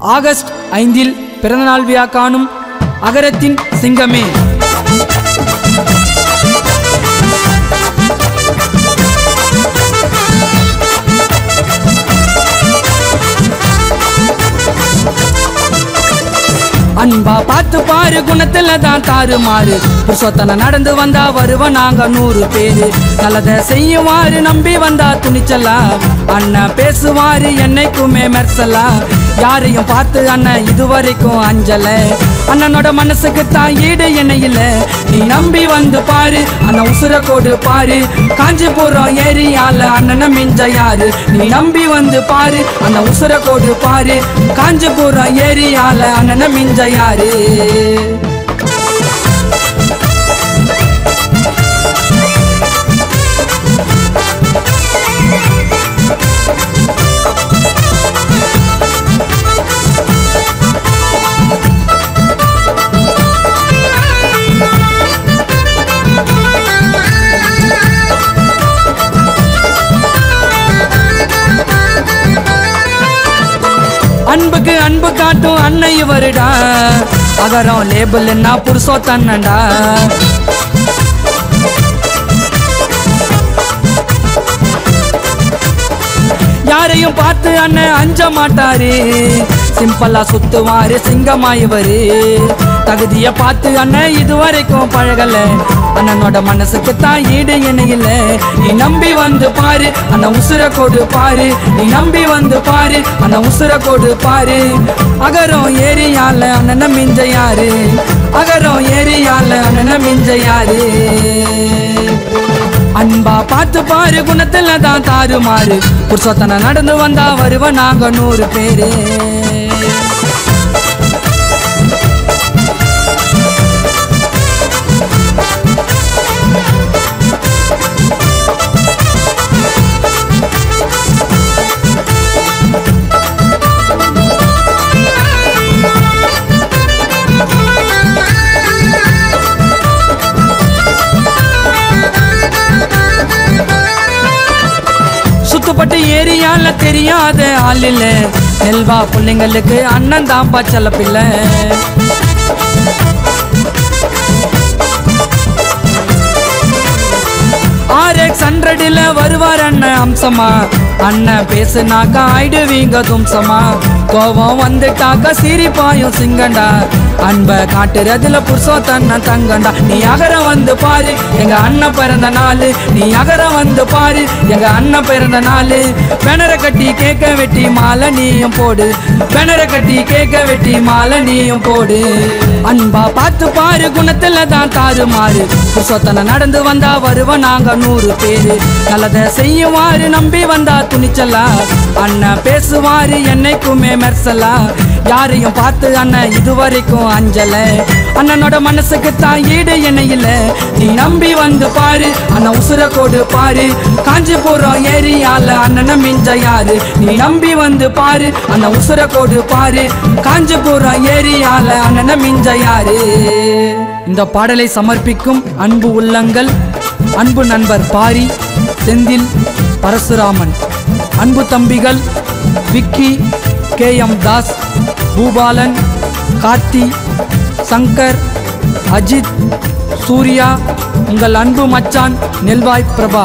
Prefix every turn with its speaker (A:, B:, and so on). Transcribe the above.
A: August ஐந்தில் பிறந்தநாள் விழா காணும் அகரத்தின் சிங்கமே. அன்பா பார்த்து பாரு குணத்துல தான் தாறுமாறு புருஷோத்தனை நடந்து வந்தா வருவ நாங்க நூறு பேரு. நல்லதை செய்யுமாறு நம்பி வந்தா துணிச்சலா? அண்ணா பேசுவாரு என்னைக்குமே மெர்சலா? யாரையும் பார்த்து அண்ணன் இதுவரைக்கும் அஞ்சல. அண்ணனோட மனசுக்கு தான் ஈடு என்ன இல்ல. நீ நம்பி வந்து பாரு அண்ணன் உசுர கோடு பாரு. காஞ்சிபுரம் ஏரியால அண்ணனை மிஞ்ச யாரு? நீ நம்பி வந்து பாரு அண்ணன் உசுர கோடு பாரு. காஞ்சிபுரம் ஏரியால அண்ணனை மிஞ்ச யாரு? அன்புக்கு அன்பு காட்டும் அன்னை இவருடா. அகரம் லேபிள் என்ன புருஷோ தன்னண்டா யாரையும் பார்த்து அண்ணன் அஞ்ச மாட்டாரே. சிம்பிளா சுத்துவாரு சிங்கமா இவரு. தகுதிய பார்த்து அண்ணன் இதுவரைக்கும் பழகல. அண்ணனோட மனசுக்கு தான் ஈடு என்ன இல்ல. நீ நம்பி வந்து பாரு அண்ணன் உசுர கொடு பாரு. நீ நம்பி வந்து பாரு அண்ணன் உசுர கொடு பாரு. அகரம் ஏரியால அண்ணன மிஞ்ச யாரு? அகரம் ஏரியால அண்ணன மிஞ்ச யாரு? அன்பா பார்த்து பாரு குணத்துல தான் தாறுமாறு. புருஷத்தனை நடந்து வந்தா வருவ நாங்க நூறு பேரு. தெரியாத ஆள் இல்ல நெல்வா பிள்ளைங்களுக்கு அண்ணன் தான் செல்ல பிள்ளை. ஆர்எக்ஸ் ஹண்ட்ரடில் வருவார் அண்ணன். அம்சமா அண்ணன் பேசுனாக்கா ஆயிடுவீங்க தும்சமா? கோபம் வந்துட்டாக்கா சிரிப்பாயும் சிங்கண்டா? அன்பை காட்டுறதுல புருஷோத்தன்ன தங்கண்டா? நீ அகர வந்து பாரு எங்க அண்ணன் பிறந்த நாள். நீ அகரம் வந்து பாரு எங்க அண்ணன் பிறந்த நாள். பெணரை கட்டி கேட்க வெட்டி மாலை நீயும் போடு. பெணரை கட்டி கேட்க வெட்டி மாலை நீயும் போடு. அன்பா பார்த்து பாரு குணத்துல தான் தாறுமாறு புருஷோத்தனை நடந்து வந்தா வருவ நாங்க நூறு பேரு. நல்லதை செய்யுமாறு நம்பி வந்தா துணிச்சலா? அண்ணன் பேசுவாரு என்னைக்குமே மெர்சலா? யாரையும் பார்த்து அண்ணன் இதுவரைக்கும் அஞ்சல. அண்ணனோட மனசுக்கு தான் ஈடு என்ன இல்ல. நீ நம்பி வந்து பாரு அண்ணன் உசுர கோடு பாரு. காஞ்சிபுரம் ஏரியால அண்ணனை மிஞ்ச யாரு? நீ நம்பி வந்து பாரு அண்ணன் உசுர கோடு பாரு. காஞ்சிபுரம் ஏரியால அண்ணனை மிஞ்ச யாரு? இந்த பாடலை சமர்ப்பிக்கும் அன்பு உள்ளங்கள் அன்பு நண்பர் பாரி செந்தில் பரசுராமன். அன்பு தம்பிகள் விக்கி கே எம் தாஸ் பூபாலன் கார்த்தி சங்கர் அஜித் சூர்யா உங்கள் அன்பு மச்சான் நெல்வாய் பிரபா.